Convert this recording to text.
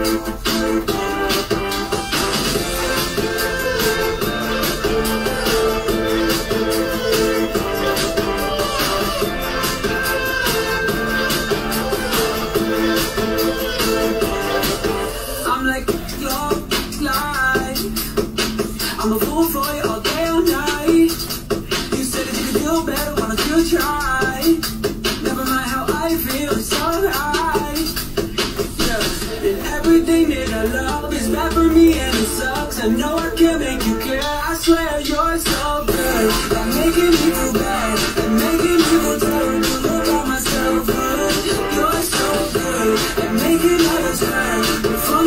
I'm like love, life. I'm a fool for you all day, all night. You said that you could do better, wanna still try. I know I can make you care. I swear you're so good. That making me feel bad. That making me feel terrible. Look at myself, good. You're so good. That making others hurt.